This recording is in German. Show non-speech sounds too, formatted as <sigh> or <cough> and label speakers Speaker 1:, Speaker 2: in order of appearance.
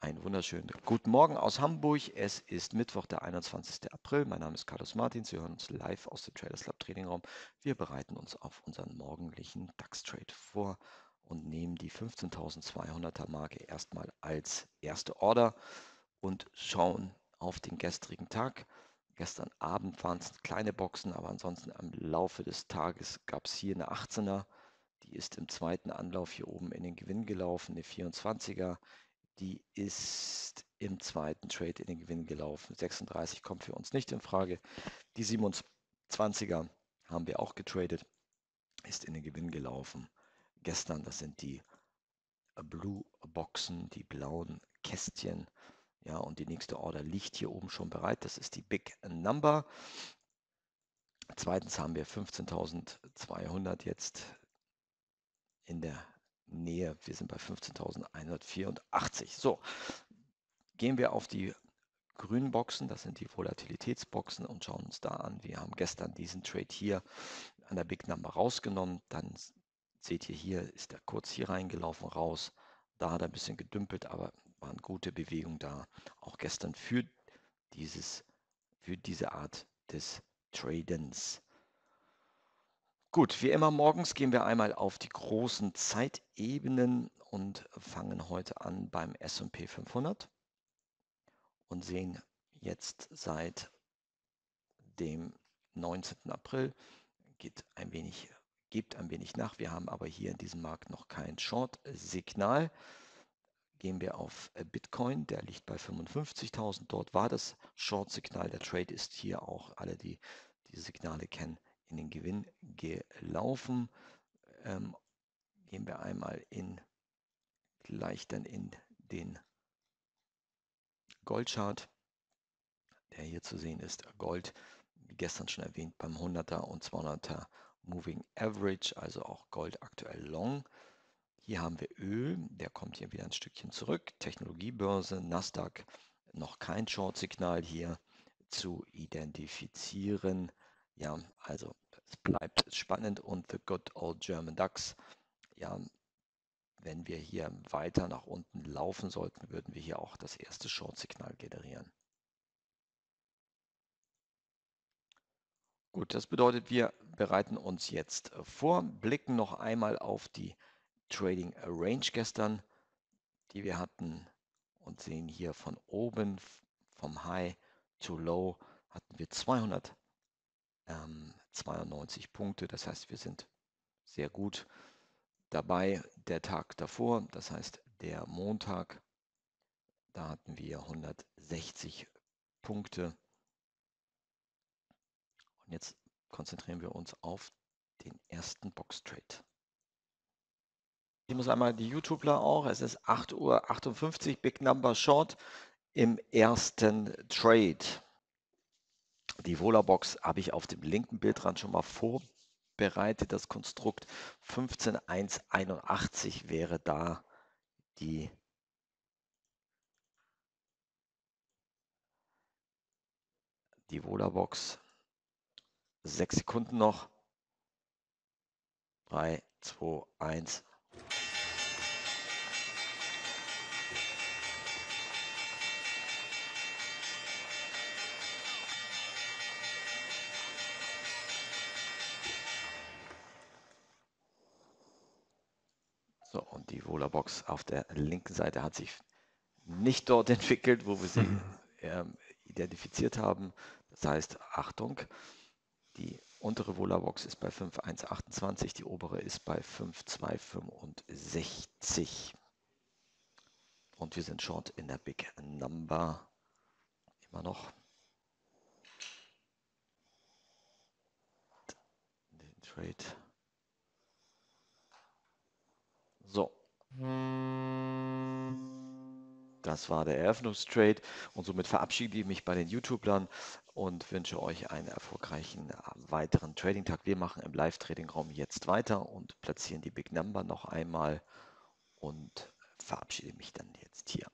Speaker 1: Einen wunderschönen guten Morgen aus Hamburg. Es ist Mittwoch, der 21. April. Mein Name ist Carlos Martin. Sie hören uns live aus dem Traders Lab Trading Raum. Wir bereiten uns auf unseren morgendlichen DAX-Trade vor und nehmen die 15.200er Marke erstmal als erste Order und schauen auf den gestrigen Tag. Gestern Abend waren es kleine Boxen, aber ansonsten am Laufe des Tages gab es hier eine 18er. Die ist im zweiten Anlauf hier oben in den Gewinn gelaufen, eine 24er die ist im zweiten Trade in den Gewinn gelaufen. 36 kommt für uns nicht in Frage. Die 27er haben wir auch getradet, ist in den Gewinn gelaufen. Gestern, das sind die Blue Boxen, die blauen Kästchen. Ja, und die nächste Order liegt hier oben schon bereit. Das ist die Big Number. Zweitens haben wir 15.200 jetzt in der Nähe. Wir sind bei 15.184. So, gehen wir auf die grünen Boxen, das sind die Volatilitätsboxen und schauen uns da an. Wir haben gestern diesen Trade hier an der Big Number rausgenommen. Dann seht ihr hier, ist er kurz hier reingelaufen, raus. Da hat er ein bisschen gedümpelt, aber waren gute Bewegungen da. Auch gestern für, dieses, für diese Art des Tradens. Gut, wie immer morgens gehen wir einmal auf die großen Zeitebenen und fangen heute an beim S&P 500 und sehen jetzt seit dem 19. April geht ein wenig, gibt ein wenig nach. Wir haben aber hier in diesem Markt noch kein Short-Signal. Gehen wir auf Bitcoin, der liegt bei 55.000. Dort war das Short-Signal. Der Trade ist hier auch, alle, die diese Signale kennen, in den Gewinn gelaufen. Ähm, gehen wir einmal in gleich dann in den Goldchart, der hier zu sehen ist. Gold, wie gestern schon erwähnt, beim 100er und 200er Moving Average, also auch Gold aktuell long. Hier haben wir Öl, der kommt hier wieder ein Stückchen zurück. Technologiebörse, Nasdaq, noch kein Short-Signal hier zu identifizieren. Ja, also es bleibt spannend und the good old German DAX. Ja, wenn wir hier weiter nach unten laufen sollten, würden wir hier auch das erste Short-Signal generieren. Gut, das bedeutet, wir bereiten uns jetzt vor, blicken noch einmal auf die Trading Range gestern, die wir hatten und sehen hier von oben vom High to Low hatten wir 200 ähm, 92 Punkte. Das heißt, wir sind sehr gut dabei. Der Tag davor, das heißt der Montag, da hatten wir 160 Punkte. Und jetzt konzentrieren wir uns auf den ersten Box-Trade. Ich muss einmal die YouTuber auch. Es ist 8.58 Uhr, Big Number Short im ersten Trade. Die Vola-Box habe ich auf dem linken Bildrand schon mal vorbereitet. Das Konstrukt 15181 wäre da die die Vola-Box. Sechs Sekunden noch. 3, 2, 1. So, und die Vola-Box auf der linken Seite hat sich nicht dort <laughs> entwickelt, wo wir sie mhm. ähm, identifiziert haben. Das heißt, Achtung, die untere Vola-Box ist bei 5.128, die obere ist bei 5.265. Und wir sind short in der Big Number. Immer noch. Den Trade. So. Das war der Eröffnungstrade und somit verabschiede ich mich bei den YouTubern und wünsche euch einen erfolgreichen weiteren Trading-Tag. Wir machen im Live-Trading-Raum jetzt weiter und platzieren die Big Number noch einmal und verabschiede mich dann jetzt hier.